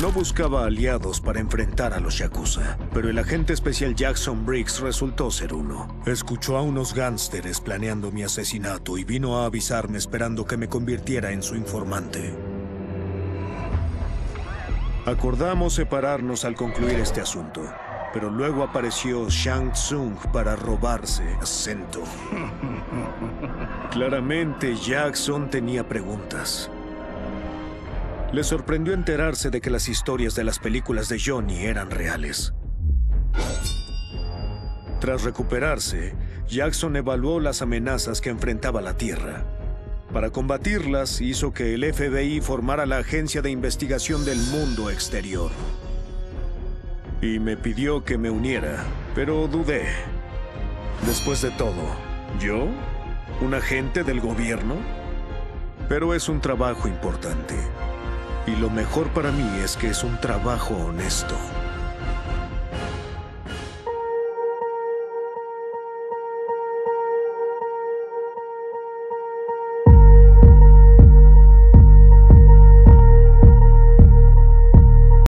No buscaba aliados para enfrentar a los Yakuza, pero el agente especial Jackson Briggs resultó ser uno. Escuchó a unos gánsteres planeando mi asesinato y vino a avisarme esperando que me convirtiera en su informante. Acordamos separarnos al concluir este asunto, pero luego apareció Shang Tsung para robarse a Sento. Claramente Jackson tenía preguntas. Le sorprendió enterarse de que las historias de las películas de Johnny eran reales. Tras recuperarse, Jackson evaluó las amenazas que enfrentaba la Tierra. Para combatirlas, hizo que el FBI formara la Agencia de Investigación del Mundo Exterior. Y me pidió que me uniera, pero dudé. Después de todo, ¿yo? ¿Un agente del gobierno? Pero es un trabajo importante. Y lo mejor para mí es que es un trabajo honesto.